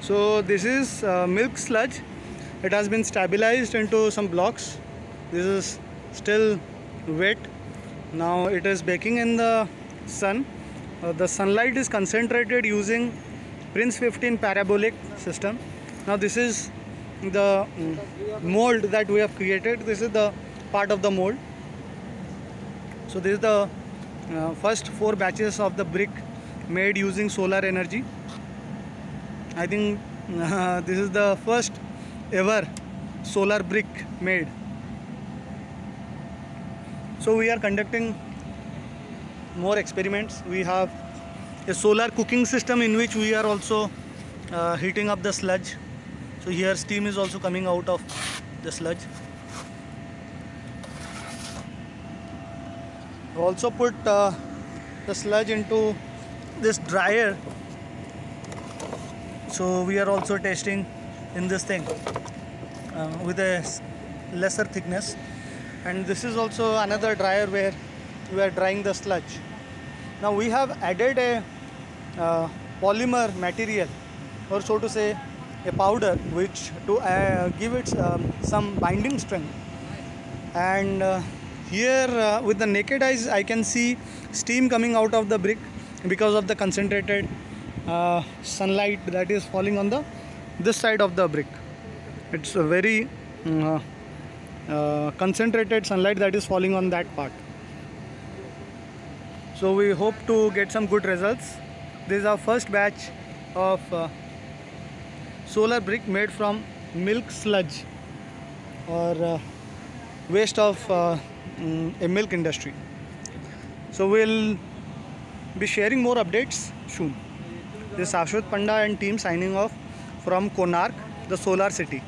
So this is uh, milk sludge. It has been stabilized into some blocks. This is still wet. Now it is baking in the sun. Uh, the sunlight is concentrated using Prince 15 parabolic system. Now this is the mm, mold that we have created. This is the part of the mold. So this is the uh, first four batches of the brick made using solar energy. I think uh, this is the first ever solar brick made. So we are conducting more experiments. We have a solar cooking system in which we are also uh, heating up the sludge. So here steam is also coming out of the sludge. Also put uh, the sludge into this dryer so we are also testing in this thing uh, with a lesser thickness. And this is also another dryer where we are drying the sludge. Now we have added a uh, polymer material or so to say a powder which to uh, give it um, some binding strength. And uh, here uh, with the naked eyes i can see steam coming out of the brick because of the concentrated uh, sunlight that is falling on the this side of the brick it's a very mm, uh, uh, concentrated sunlight that is falling on that part so we hope to get some good results this is our first batch of uh, solar brick made from milk sludge or uh, waste of mm, a milk industry. So we'll be sharing more updates soon. This is Saswat Panda and team signing off from Konark, the solar city.